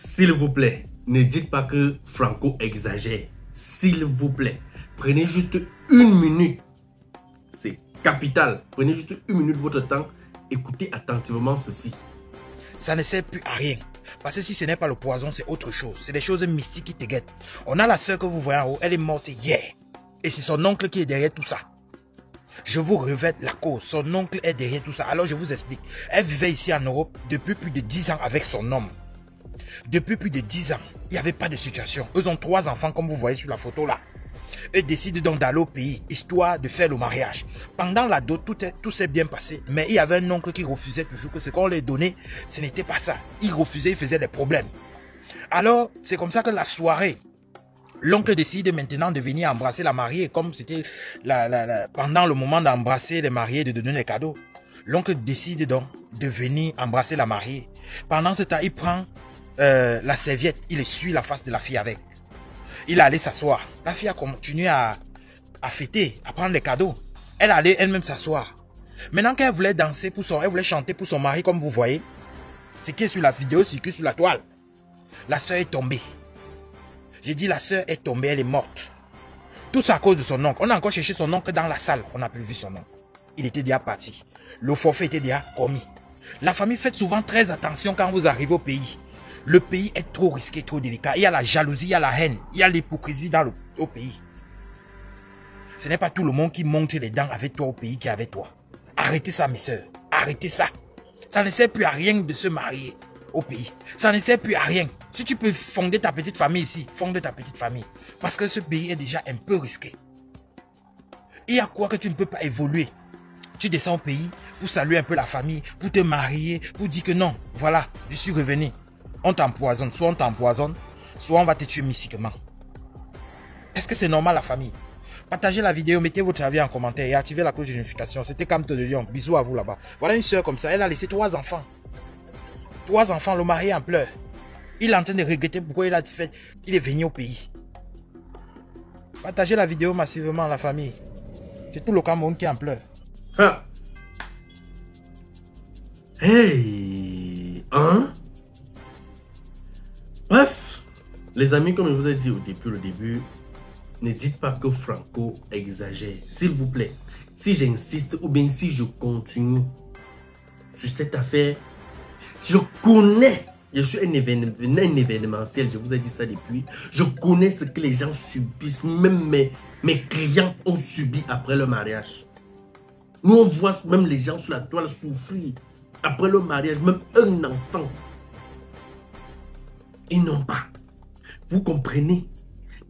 S'il vous plaît, ne dites pas que Franco exagère. S'il vous plaît, prenez juste une minute. C'est capital. Prenez juste une minute de votre temps. Écoutez attentivement ceci. Ça ne sert plus à rien. Parce que si ce n'est pas le poison, c'est autre chose. C'est des choses mystiques qui te guettent. On a la soeur que vous voyez en haut, elle est morte hier. Et c'est son oncle qui est derrière tout ça. Je vous revête la cause. Son oncle est derrière tout ça. Alors je vous explique. Elle vivait ici en Europe depuis plus de 10 ans avec son homme. Depuis plus de 10 ans, il n'y avait pas de situation. Eux ont trois enfants comme vous voyez sur la photo là. Eux décident donc d'aller au pays, histoire de faire le mariage. Pendant la dot, tout, tout s'est bien passé. Mais il y avait un oncle qui refusait toujours que ce qu'on leur donnait, ce n'était pas ça. Il refusait, il faisait des problèmes. Alors, c'est comme ça que la soirée, l'oncle décide maintenant de venir embrasser la mariée, comme c'était la, pendant le moment d'embrasser les mariés, de donner les cadeaux. L'oncle décide donc de venir embrasser la mariée. Pendant ce temps, il prend euh, la serviette, il essuie la face de la fille avec. Il allait s'asseoir. La fille a continué à, à fêter, à prendre les cadeaux. Elle allait elle-même s'asseoir. Maintenant qu'elle voulait danser pour son, elle voulait chanter pour son mari, comme vous voyez, ce qui est sur la vidéo circule sur la toile. La soeur est tombée. J'ai dit la soeur est tombée, elle est morte. Tout ça à cause de son oncle. On a encore cherché son oncle dans la salle. On n'a plus vu son oncle. Il était déjà parti. Le forfait était déjà commis. La famille fait souvent très attention quand vous arrivez au pays. Le pays est trop risqué, trop délicat. Il y a la jalousie, il y a la haine, il y a l'hypocrisie dans au pays. Ce n'est pas tout le monde qui monte les dents avec toi au pays qui est avec toi. Arrêtez ça, mes soeurs. Arrêtez ça. Ça ne sert plus à rien de se marier au pays. Ça ne sert plus à rien. Si tu peux fonder ta petite famille ici, fonde ta petite famille. Parce que ce pays est déjà un peu risqué. Il y a quoi que tu ne peux pas évoluer? Tu descends au pays pour saluer un peu la famille, pour te marier, pour dire que non, voilà, je suis revenu on t'empoisonne. Soit on t'empoisonne, soit on va te tuer mystiquement. Est-ce que c'est normal la famille? Partagez la vidéo, mettez votre avis en commentaire et activez la cloche de notification. C'était Camte de Lyon. Bisous à vous là-bas. Voilà une soeur comme ça. Elle a laissé trois enfants. Trois enfants, le mari en pleurs. Il est en train de regretter pourquoi il a fait. Il est venu au pays. Partagez la vidéo massivement la famille. C'est tout le Cameroun qui en pleure. Hey! Hein? Les amis, comme je vous ai dit au début, ne dites pas que Franco exagère. S'il vous plaît, si j'insiste ou bien si je continue sur cette affaire, je connais, je suis un, événement, événementiel, je vous ai dit ça depuis, je connais ce que les gens subissent, même mes, mes clients ont subi après le mariage. Nous, on voit même les gens sur la toile souffrir après le mariage, même un enfant ils n'ont pas. Vous comprenez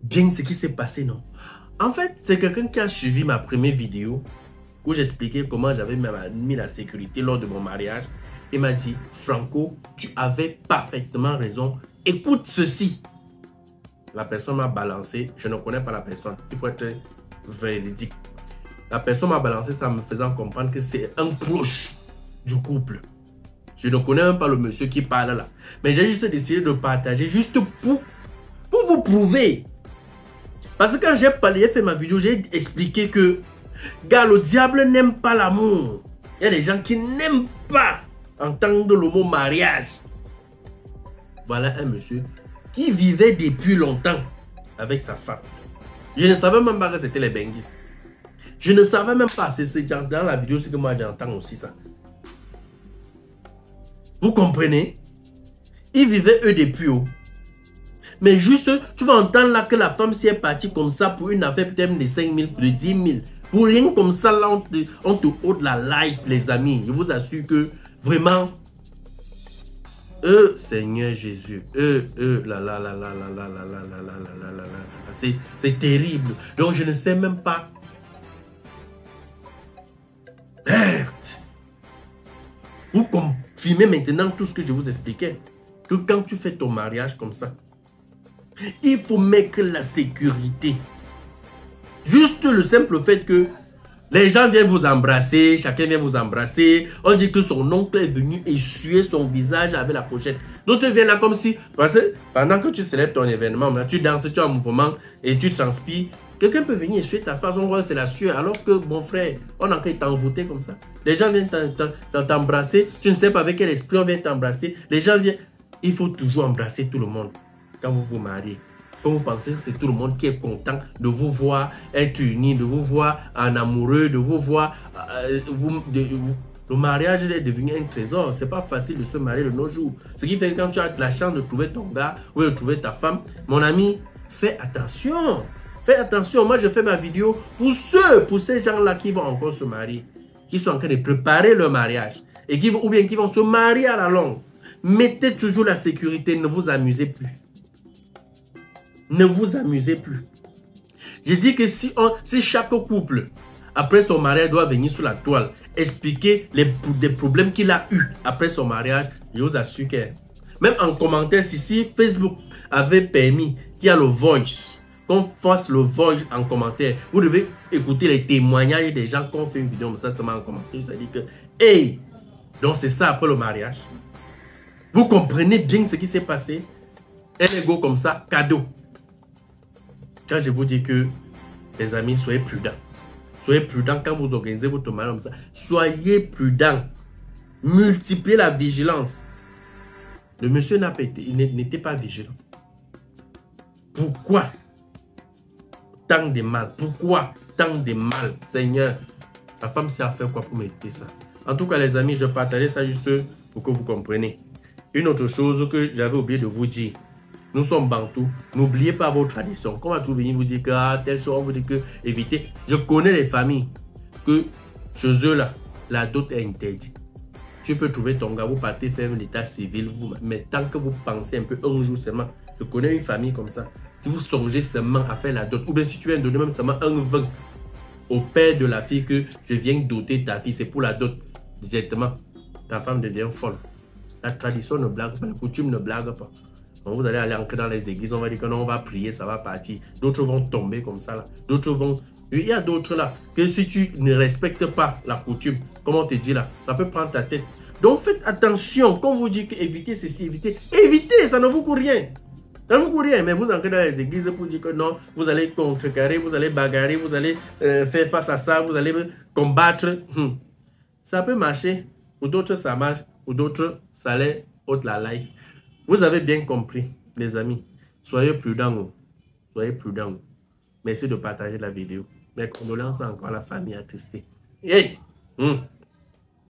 bien ce qui s'est passé, non? En fait, c'est quelqu'un qui a suivi ma première vidéo où j'expliquais comment j'avais mis la sécurité lors de mon mariage. Il m'a dit, Franco, tu avais parfaitement raison. Écoute ceci. La personne m'a balancé. Je ne connais pas la personne. Il faut être véridique. La personne m'a balancé ça me faisant comprendre que c'est un proche du couple. Je ne connais même pas le monsieur qui parle là. Mais j'ai juste décidé de partager juste pour vous prouver. Parce que quand j'ai parlé, j'ai fait ma vidéo, j'ai expliqué que, gars, le diable n'aime pas l'amour. Il y a des gens qui n'aiment pas entendre le mot mariage. Voilà un monsieur qui vivait depuis longtemps avec sa femme. Je ne savais même pas que c'était les Benguis. Je ne savais même pas, c'est dans la vidéo, c'est que moi j'entends aussi ça. Vous comprenez? Ils vivaient eux depuis haut. Mais juste, tu vas entendre là que la femme s'est partie comme ça pour une affaire peut-être de 5 000, de 10 000. Pour rien comme ça, là, on te, on te ôte la life, les amis. Je vous assure que vraiment, eux, Seigneur Jésus, eux, eux, là, là, là, là, là, là, là, là, là, là, là, là, là, c'est terrible. Donc, je ne sais même pas. Merde. Vous confirmez maintenant tout ce que je vous expliquais. Que quand tu fais ton mariage comme ça, il faut mettre la sécurité. Juste le simple fait que les gens viennent vous embrasser, chacun vient vous embrasser. On dit que son oncle est venu essuyer son visage avec la pochette. Tu viens là comme si, pendant que tu célèbres ton événement, tu danses, tu es en mouvement et tu transpires, Quelqu'un peut venir essuyer ta face, on voit c'est la sueur, alors que mon frère, on a encore t'envoûter comme ça. Les gens viennent t'embrasser, tu ne sais pas avec quel esprit on vient t'embrasser. Les gens viennent. il faut toujours embrasser tout le monde quand vous vous mariez. Quand vous pensez que c'est tout le monde qui est content de vous voir être unis, de vous voir en amoureux, de vous voir... Euh, le mariage est devenu un trésor. C'est pas facile de se marier de nos jours. Ce qui fait que quand tu as la chance de trouver ton gars ou de trouver ta femme, mon ami, fais attention. Fais attention. Moi, je fais ma vidéo pour ceux, pour ces gens-là qui vont encore se marier, qui sont en train de préparer leur mariage et qui, ou bien qui vont se marier à la longue. Mettez toujours la sécurité. Ne vous amusez plus. Ne vous amusez plus. Je dis que si, on, si chaque couple, après son mariage, doit venir sur la toile, expliquer les, problèmes qu'il a eu après son mariage, je vous assure que même en commentaire, si, si Facebook avait permis qu'il y a le voice, qu'on fasse le voice en commentaire, vous devez écouter les témoignages des gens qui ont fait une vidéo, mais ça seulement en commentaire, ça dit que, hey, donc c'est ça après le mariage. Vous comprenez bien ce qui s'est passé? Un ego comme ça, cadeau. Quand je vous dis que, les amis, soyez prudents. Soyez prudents quand vous organisez votre mariage comme ça. Soyez prudents. Multipliez la vigilance. Le monsieur n'était pas vigilant. Pourquoi? Tant de mal Pourquoi tant de mal? Seigneur, la femme sait faire quoi pour mériter ça En tout cas, les amis, je partageais ça juste pour que vous compreniez. Une autre chose que j'avais oublié de vous dire. Nous sommes bantous. N'oubliez pas vos traditions. Quand on va venir vous dire que ah, telle chose, on vous dit que évitez. Je connais les familles que chez eux, là, la dot est interdite. Tu peux trouver ton gars, vous partez faire un état civil, vous, mais tant que vous pensez un peu un jour seulement, je connais une famille comme ça. Si vous songez seulement à faire la dot, ou bien si tu viens donner même seulement un vin au père de la fille que je viens doter ta fille, c'est pour la dot, directement, ta femme devient folle. La tradition ne blague pas, la coutume ne blague pas vous allez aller entrer dans les églises, on va dire que non, on va prier, ça va partir. D'autres vont tomber comme ça là. D'autres vont... Il y a d'autres là, que si tu ne respectes pas la coutume, comme on te dit là, ça peut prendre ta tête. Donc faites attention, quand vous dites évitez ceci, évitez, évitez, ça ne vous coûte rien. Ça ne vous coûte rien, mais vous entrez dans les églises pour dire que non, vous allez contrecarrer, vous allez bagarrer, vous allez euh, faire face à ça, vous allez combattre. Hmm. Ça peut marcher, ou d'autres ça marche, ou d'autres ça allait haute la life. Vous avez bien compris, les amis. Soyez prudents. Soyez prudents. Merci de partager la vidéo. Mes condoléances encore à la famille attestée. Hey! Hmm.